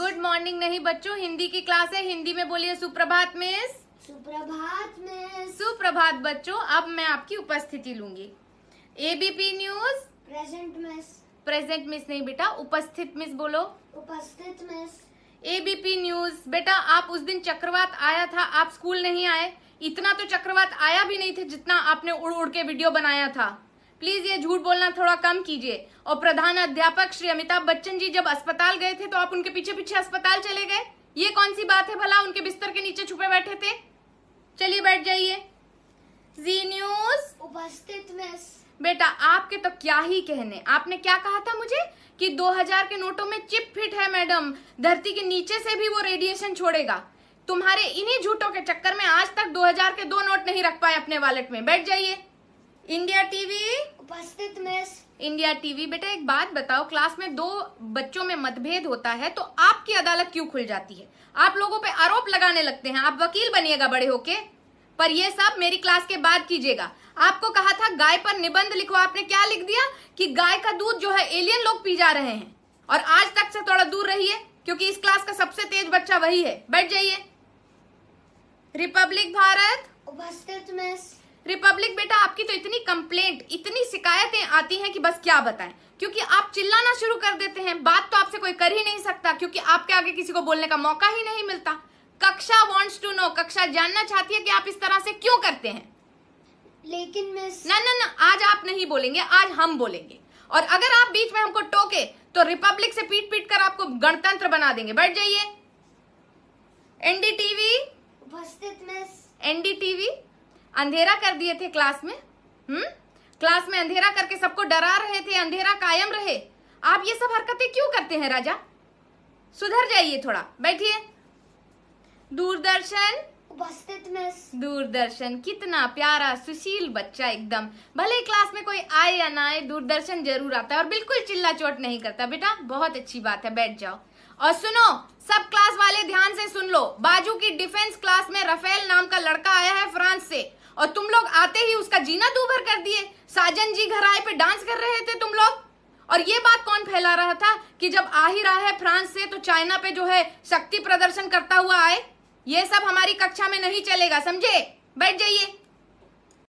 Good morning नहीं बच्चों। हिंदी की क्लास है। हिंदी में बोलिए सुप्रभात मिस सुप्रभात मिस सुप्रभात बच्चों। अब मैं आपकी उपस्थिति लूँगी। ABP News present miss present miss नहीं बेटा। उपस्थित मिस बोलो। उपस्थित मिस एबीपी न्यूज़ बेटा आप उस दिन चक्रवात आया था। आप स्कूल नहीं आए। इतना तो चक्रवात आया भी नहीं थे जितना आपने उड़ उड़ के वीडियो बनाया था। प्लीज़ ये झूठ बोलना थोड़ा कम कीजिए। और प्रधान अध्यापक श्री अमिताभ बच्चन जी जब अस्पताल गए थे तो आप उनके पीछे पीछे अस्पताल चले गए? ये कौन सी बात है भला उनके बिस्तर के नीचे छुपे बैठे थे? चलिए बैठ जाइए। Zee News. उपस्थित मिस। बेटा आपके तो क्या ही कहने। आपने क्या कहा था मुझे? कि 2000 के नोटों में चिप फिट है मैडम। धरती के नीचे से भी वो रेडिएशन छोड़ेगा। तुम्हारे इन्हीं झूठों के चक्कर में आज तक 2000 के दो नोट नहीं रख पाए अपने वॉलेट में। बैठ जाइए। India TV. उपस्थित मिस। इंडिया टीवी बेटा एक बात बताओ क्लास में दो बच्चों में मतभेद होता है तो आपकी अदालत क्यों खुल जाती है? आप लोगों पे आरोप लगाने लगते हैं आप वकील बनिएगा बड़े होके। पर ये सब मेरी क्लास के बाद कीजिएगा। आपको कहा था गाय पर निबंध लिखो आपने क्या लिख दिया? कि गाय का दूध जो है एलियन लोग पी जा रहे हैं। और आज तक से थोड़ा दूर रहिए क्योंकि इस क्लास का सबसे तेज बच्चा वही है। बैठ जाइए। रिपब्लिक भारत। उपस्थित मिस। रिपब्लिक बेटा आपकी तो इतनी कंप्लेंट इतनी शिकायतें आती हैं कि बस क्या बताएँ? क्योंकि आप चिल्लाना शुरू कर देते हैं बात तो आपसे कोई कर ही नहीं सकता क्योंकि आपके आगे किसी को बोलने का मौका ही नहीं मिलता। कक्षा वांट्स टू नो कक्षा जानना चाहती है कि आप इस तरह से क्यों करते हैं? लेकिन मिस ना ना ना आज आप नहीं बोलेंगे आज हम बोलेंगे। और अगर आप बीच में हमको टोके तो रिपब्लिक से पीट पीट कर आपको गणतंत्र बना देंगे। बैठ जाइए। एनडीटीवी उपस्थित मिस एनडीटीवी अंधेरा कर दिए थे क्लास में हम्म? क्लास में अंधेरा करके सबको डरा रहे थे अंधेरा कायम रहे। आप ये सब हरकतें क्यों करते हैं राजा? सुधर जाइए थोड़ा बैठिए। दूरदर्शन। उपस्थित मिस। दूरदर्शन कितना प्यारा सुशील बच्चा एकदम। भले ही क्लास में कोई आए या ना आए दूरदर्शन ज़रूर आता है और बिल्कुल चिल्ला चोट नहीं करता। बेटा बहुत अच्छी बात है बैठ जाओ। और सुनो सब क्लास वाले ध्यान से सुन लो। बाजू की डिफेंस क्लास में रफेल नाम का लड़का आया है फ्रांस से। और तुम लोग आते ही उसका जीना दूभर कर दिए। साजन जी घर आए पे डांस कर रहे थे तुम लोग। और ये बात कौन फैला रहा था कि जब आ ही रहा है फ्रांस से तो चाइना पे जो है शक्ति प्रदर्शन करता हुआ आए। ये सब हमारी कक्षा में नहीं चलेगा, समझे? बैठ जाइए।